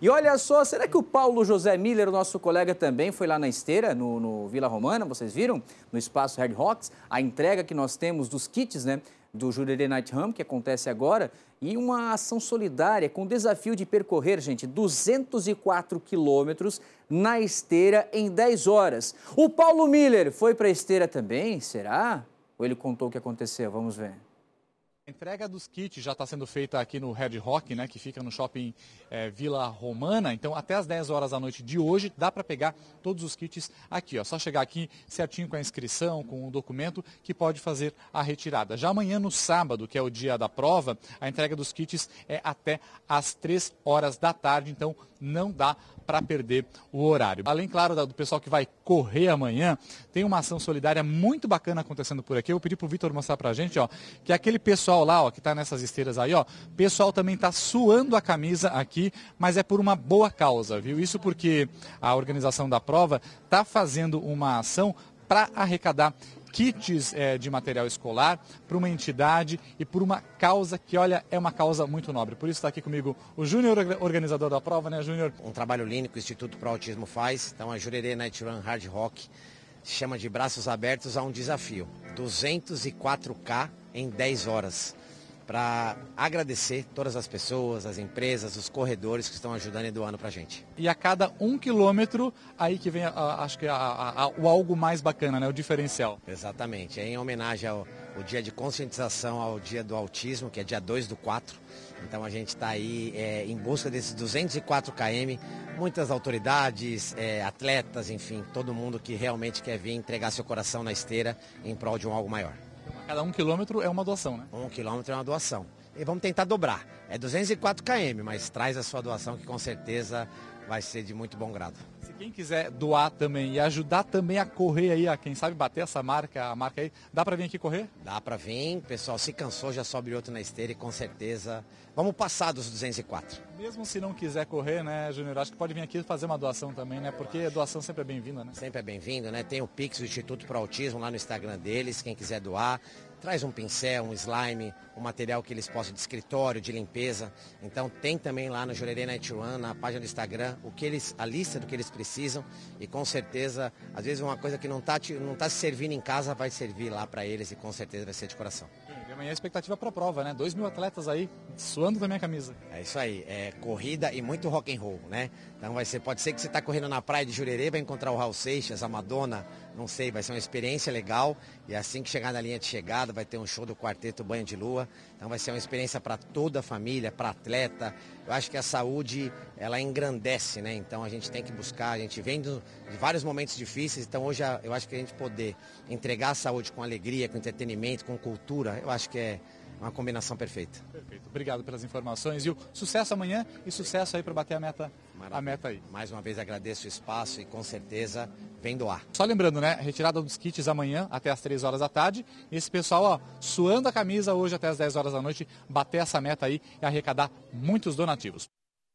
E olha só, será que o Paulo José Miller, nosso colega, também foi lá na esteira, no, no Vila Romana, vocês viram? No espaço Red Rocks, a entrega que nós temos dos kits, né? Do Jurerê Night Ram, que acontece agora, e uma ação solidária com o desafio de percorrer, gente, 204 quilômetros na esteira em 10 horas. O Paulo Miller foi para a esteira também, será? Ou ele contou o que aconteceu? Vamos ver. A entrega dos kits já está sendo feita aqui no Red Rock, né, que fica no shopping é, Vila Romana. Então, até as 10 horas da noite de hoje, dá para pegar todos os kits aqui. Ó. Só chegar aqui certinho com a inscrição, com o documento, que pode fazer a retirada. Já amanhã, no sábado, que é o dia da prova, a entrega dos kits é até as 3 horas da tarde. Então, não dá para perder o horário. Além, claro, do pessoal que vai correr amanhã, tem uma ação solidária muito bacana acontecendo por aqui. Eu pedi para o Vitor mostrar para a gente, ó, que aquele pessoal lá, ó, que está nessas esteiras aí, ó, pessoal também está suando a camisa aqui, mas é por uma boa causa, viu? Isso porque a organização da prova está fazendo uma ação para arrecadar kits é, de material escolar para uma entidade e por uma causa que, olha, é uma causa muito nobre. Por isso está aqui comigo o Júnior, organizador da prova, né, Júnior? Um trabalho lindo que o Instituto Pro Autismo faz. Então, a Jurerê Night Run Hard Rock chama de braços abertos a um desafio. 204K em 10 horas para agradecer todas as pessoas, as empresas, os corredores que estão ajudando e doando para a gente. E a cada um quilômetro, aí que vem, a, a, acho que a, o algo mais bacana, né? o diferencial. Exatamente, é em homenagem ao, ao dia de conscientização ao dia do autismo, que é dia 2 do 4. Então a gente está aí é, em busca desses 204 km, muitas autoridades, é, atletas, enfim, todo mundo que realmente quer vir entregar seu coração na esteira em prol de um algo maior. Cada um quilômetro é uma doação, né? Um quilômetro é uma doação. E vamos tentar dobrar. É 204 km, mas traz a sua doação que com certeza vai ser de muito bom grado. Quem quiser doar também e ajudar também a correr aí, a quem sabe bater essa marca, a marca aí, dá para vir aqui correr? Dá para vir, pessoal se cansou, já sobe outro na esteira e com certeza vamos passar dos 204. Mesmo se não quiser correr, né, Júnior, acho que pode vir aqui fazer uma doação também, né? Porque a doação sempre é bem-vinda, né? Sempre é bem-vindo, né? Tem o Pix, o Instituto para Autismo lá no Instagram deles, quem quiser doar traz um pincel, um slime, um material que eles possam de escritório, de limpeza. Então tem também lá no Jurerê Night One, na página do Instagram, o que eles, a lista do que eles precisam e com certeza, às vezes uma coisa que não está não tá se servindo em casa vai servir lá para eles e com certeza vai ser de coração. E amanhã a expectativa para a prova, né? Dois mil atletas aí suando da minha camisa. É isso aí, é corrida e muito rock and roll, né? Então vai ser, pode ser que você está correndo na praia de Jurerê, vai encontrar o Raul Seixas, a Madonna, não sei, vai ser uma experiência legal e assim que chegar na linha de chegada vai ter um show do quarteto Banho de Lua. Então vai ser uma experiência para toda a família, para atleta. Eu acho que a saúde ela engrandece, né? Então a gente tem que buscar, a gente vem de vários momentos difíceis, então hoje eu acho que a gente poder entregar a saúde com alegria, com entretenimento, com cultura, eu acho que é uma combinação perfeita. Perfeito. Obrigado pelas informações. E o sucesso amanhã e sucesso aí para bater a meta, a meta aí. Mais uma vez agradeço o espaço e com certeza vem doar. Só lembrando, né? Retirada dos kits amanhã até as 3 horas da tarde. E esse pessoal, ó, suando a camisa hoje até as 10 horas da noite, bater essa meta aí e arrecadar muitos donativos.